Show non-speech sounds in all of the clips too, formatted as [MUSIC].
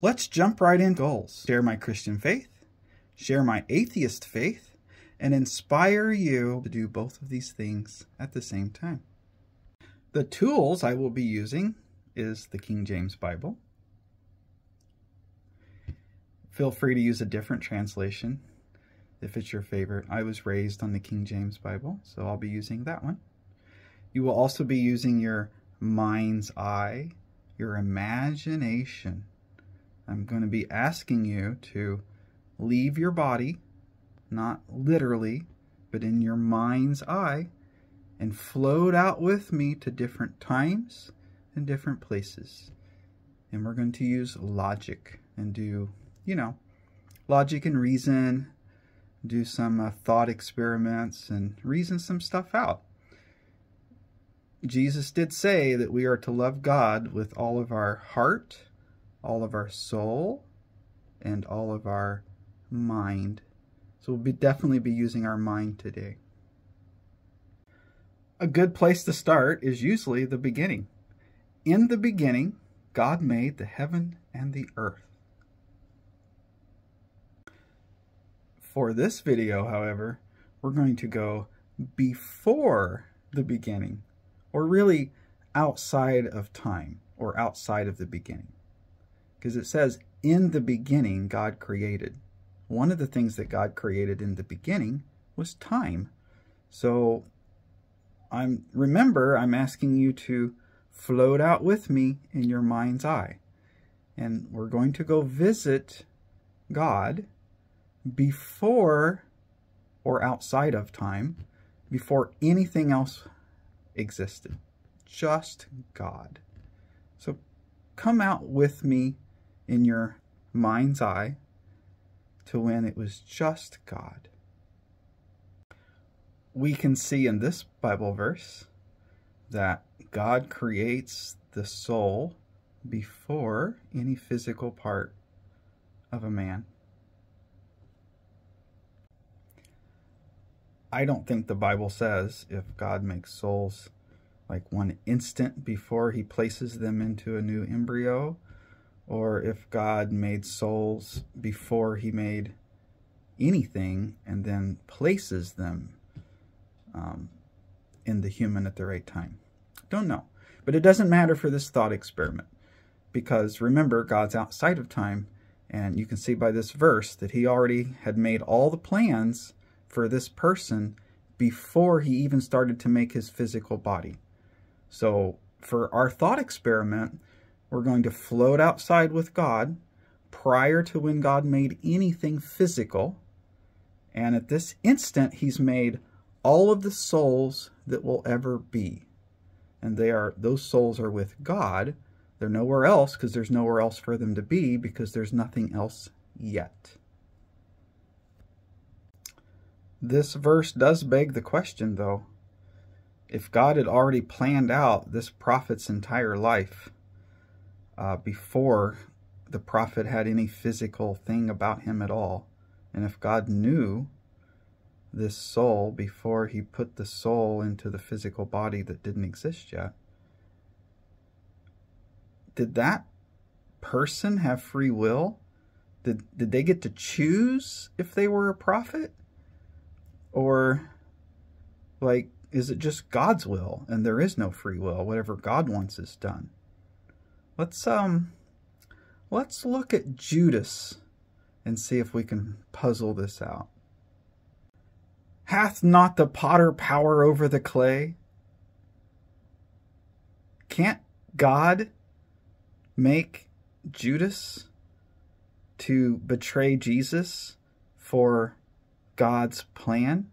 Let's jump right in goals. Share my Christian faith, share my atheist faith, and inspire you to do both of these things at the same time. The tools I will be using is the King James Bible. Feel free to use a different translation if it's your favorite. I was raised on the King James Bible, so I'll be using that one. You will also be using your mind's eye, your imagination. I'm going to be asking you to leave your body, not literally, but in your mind's eye, and float out with me to different times and different places. And we're going to use logic and do, you know, logic and reason, do some uh, thought experiments and reason some stuff out. Jesus did say that we are to love God with all of our heart, all of our soul, and all of our mind. So we'll be definitely be using our mind today. A good place to start is usually the beginning. In the beginning, God made the heaven and the earth. For this video, however, we're going to go before the beginning, or really outside of time, or outside of the beginning. Because it says, in the beginning, God created. One of the things that God created in the beginning was time. So I'm remember I'm asking you to float out with me in your mind's eye. And we're going to go visit God before or outside of time, before anything else existed. Just God. So come out with me in your mind's eye to when it was just God we can see in this Bible verse that God creates the soul before any physical part of a man. I don't think the Bible says if God makes souls like one instant before he places them into a new embryo, or if God made souls before he made anything and then places them um, in the human at the right time? Don't know. But it doesn't matter for this thought experiment because remember, God's outside of time, and you can see by this verse that he already had made all the plans for this person before he even started to make his physical body. So for our thought experiment, we're going to float outside with God prior to when God made anything physical. And at this instant, he's made all of the souls that will ever be. And they are those souls are with God. They're nowhere else because there's nowhere else for them to be because there's nothing else yet. This verse does beg the question, though. If God had already planned out this prophet's entire life uh, before the prophet had any physical thing about him at all, and if God knew this soul before he put the soul into the physical body that didn't exist yet. Did that person have free will? Did, did they get to choose if they were a prophet? Or, like, is it just God's will and there is no free will? Whatever God wants is done. Let's, um, let's look at Judas and see if we can puzzle this out. Hath not the potter power over the clay? Can't God make Judas to betray Jesus for God's plan?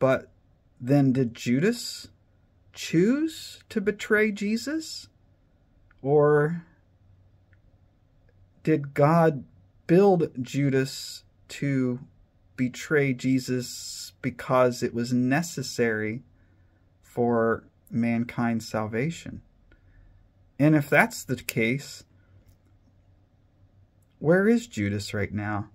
But then did Judas choose to betray Jesus? Or did God build Judas to betray Jesus because it was necessary for mankind's salvation. And if that's the case, where is Judas right now?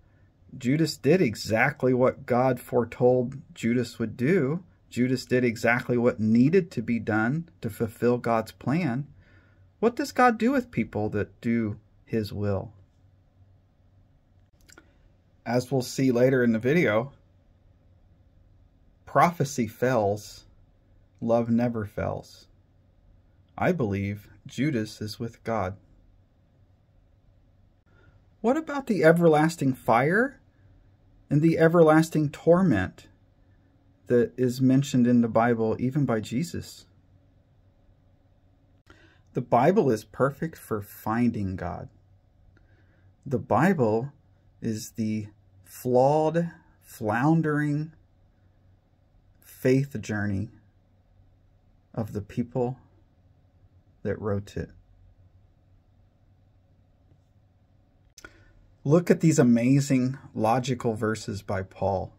Judas did exactly what God foretold Judas would do. Judas did exactly what needed to be done to fulfill God's plan. What does God do with people that do his will? As we'll see later in the video, prophecy fails, love never fails. I believe Judas is with God. What about the everlasting fire and the everlasting torment that is mentioned in the Bible, even by Jesus? The Bible is perfect for finding God. The Bible is the flawed, floundering faith journey of the people that wrote it. Look at these amazing logical verses by Paul.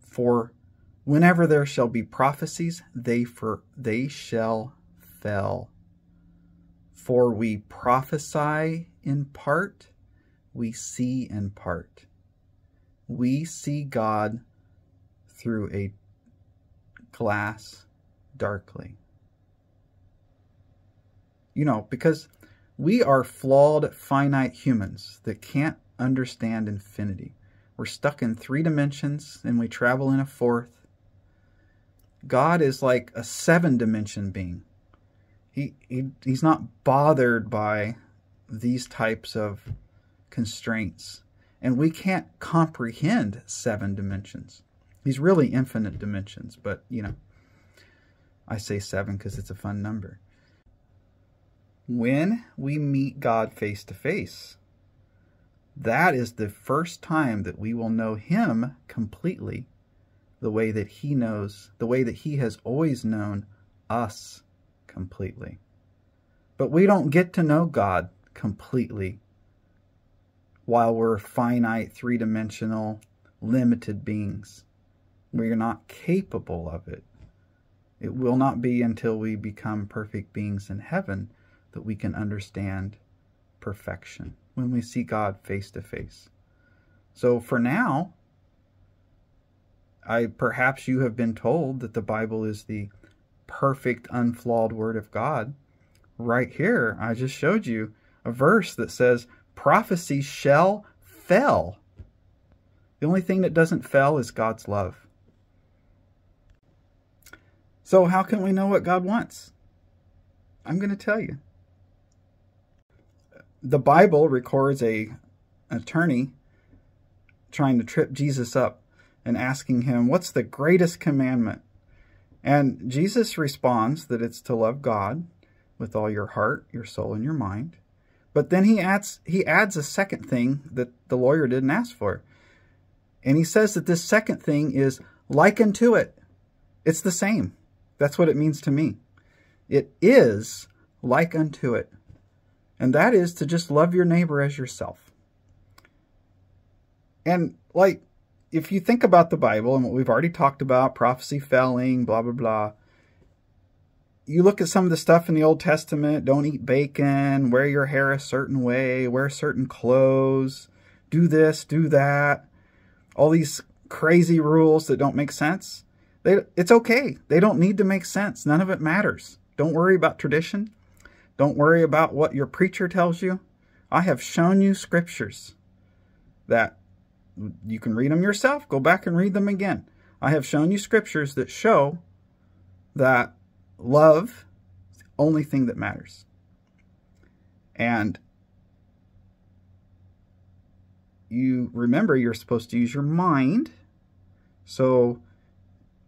For Whenever there shall be prophecies, they for they shall fail. For we prophesy in part, we see in part. We see God through a glass darkly. You know, because we are flawed, finite humans that can't understand infinity. We're stuck in three dimensions and we travel in a fourth. God is like a seven dimension being. He, he he's not bothered by these types of constraints. And we can't comprehend seven dimensions. He's really infinite dimensions, but you know, I say seven because it's a fun number. When we meet God face to face, that is the first time that we will know Him completely the way that he knows, the way that he has always known us completely. But we don't get to know God completely while we're finite, three dimensional, limited beings. We're not capable of it. It will not be until we become perfect beings in heaven that we can understand perfection when we see God face to face. So for now, I perhaps you have been told that the Bible is the perfect, unflawed Word of God. Right here, I just showed you a verse that says, prophecy shall fail. The only thing that doesn't fail is God's love. So how can we know what God wants? I'm going to tell you. The Bible records a attorney trying to trip Jesus up and asking him, What's the greatest commandment? And Jesus responds that it's to love God with all your heart, your soul, and your mind. But then he adds he adds a second thing that the lawyer didn't ask for. And he says that this second thing is like unto it. It's the same. That's what it means to me. It is like unto it. And that is to just love your neighbor as yourself. And like if you think about the Bible and what we've already talked about, prophecy failing, blah, blah, blah, you look at some of the stuff in the Old Testament, don't eat bacon, wear your hair a certain way, wear certain clothes, do this, do that, all these crazy rules that don't make sense. They, it's okay. They don't need to make sense. None of it matters. Don't worry about tradition. Don't worry about what your preacher tells you. I have shown you scriptures that you can read them yourself. Go back and read them again. I have shown you scriptures that show that love is the only thing that matters. And you remember you're supposed to use your mind. So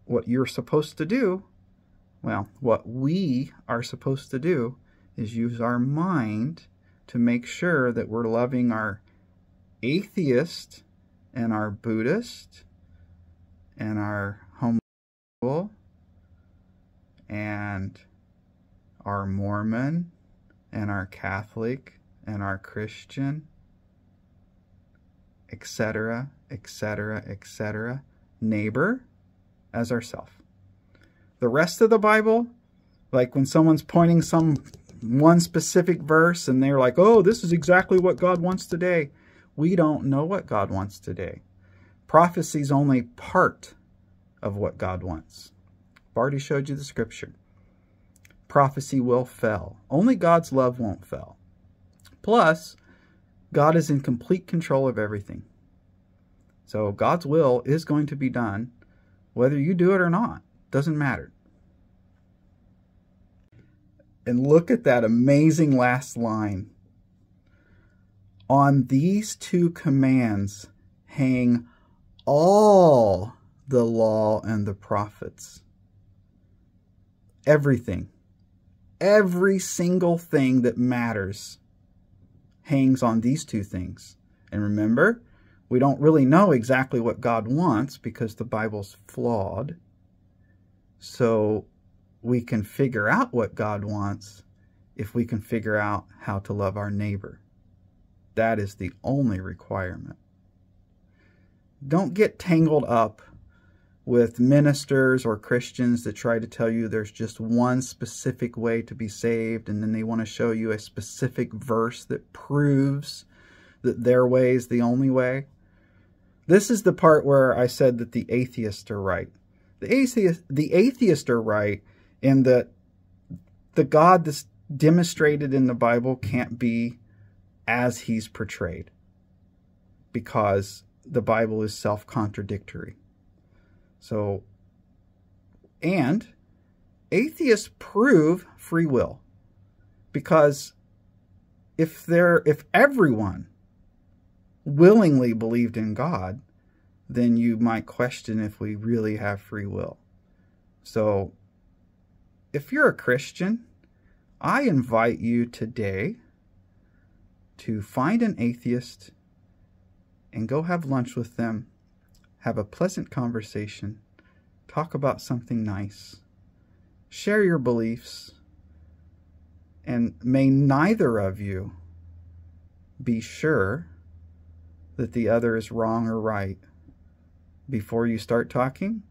what you're supposed to do, well, what we are supposed to do is use our mind to make sure that we're loving our atheist and our Buddhist and our homosexual and our Mormon and our Catholic and our Christian, etc., etc., etc., neighbor as ourself. The rest of the Bible, like when someone's pointing some one specific verse and they're like, oh, this is exactly what God wants today we don't know what God wants today. Prophecy is only part of what God wants. I've already showed you the scripture. Prophecy will fail. Only God's love won't fail. Plus, God is in complete control of everything. So God's will is going to be done, whether you do it or not. Doesn't matter. And look at that amazing last line. On these two commands hang all the law and the prophets. Everything. Every single thing that matters hangs on these two things. And remember, we don't really know exactly what God wants because the Bible's flawed. So we can figure out what God wants if we can figure out how to love our neighbor. That is the only requirement. Don't get tangled up with ministers or Christians that try to tell you there's just one specific way to be saved, and then they want to show you a specific verse that proves that their way is the only way. This is the part where I said that the atheists are right. The atheist, the atheists are right in that the God that's demonstrated in the Bible can't be as he's portrayed because the Bible is self contradictory. So, and atheists prove free will because if there if everyone willingly believed in God, then you might question if we really have free will. So, if you're a Christian, I invite you today to find an atheist and go have lunch with them, have a pleasant conversation, talk about something nice, share your beliefs, and may neither of you be sure that the other is wrong or right before you start talking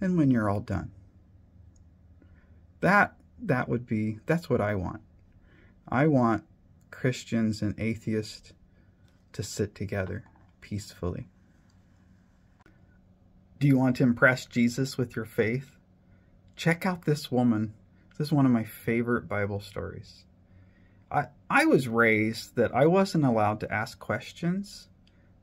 and when you're all done. That that would be that's what I want. I want Christians and atheists to sit together peacefully. Do you want to impress Jesus with your faith? Check out this woman. This is one of my favorite Bible stories. I, I was raised that I wasn't allowed to ask questions.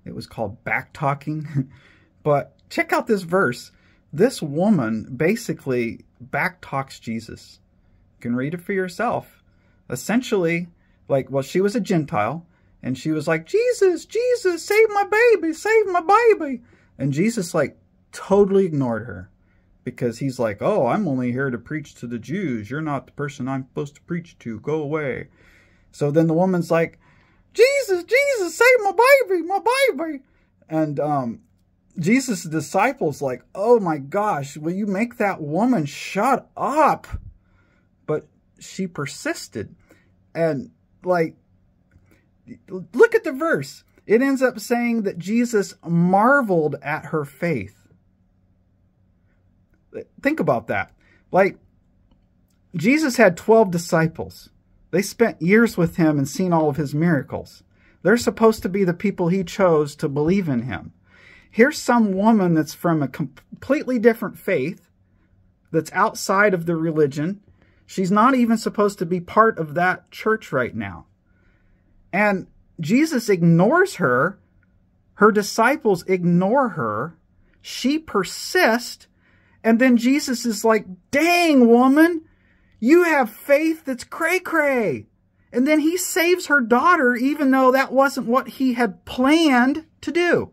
It was called back talking. [LAUGHS] but check out this verse. This woman basically back talks Jesus. You can read it for yourself. Essentially, like, well, she was a Gentile, and she was like, Jesus, Jesus, save my baby, save my baby. And Jesus, like, totally ignored her because he's like, oh, I'm only here to preach to the Jews. You're not the person I'm supposed to preach to. Go away. So then the woman's like, Jesus, Jesus, save my baby, my baby. And um, Jesus' disciples like, oh my gosh, will you make that woman shut up? But she persisted. And like, look at the verse. It ends up saying that Jesus marveled at her faith. Think about that. Like, Jesus had 12 disciples. They spent years with him and seen all of his miracles. They're supposed to be the people he chose to believe in him. Here's some woman that's from a completely different faith, that's outside of the religion. She's not even supposed to be part of that church right now. And Jesus ignores her. Her disciples ignore her. She persists. And then Jesus is like, dang, woman, you have faith that's cray cray. And then he saves her daughter, even though that wasn't what he had planned to do.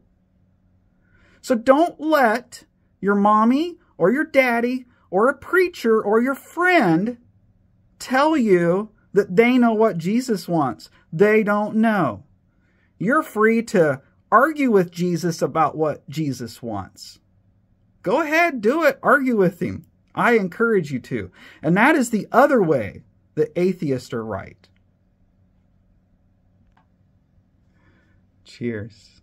So don't let your mommy or your daddy or a preacher or your friend tell you that they know what Jesus wants. They don't know. You're free to argue with Jesus about what Jesus wants. Go ahead, do it. Argue with him. I encourage you to. And that is the other way that atheists are right. Cheers.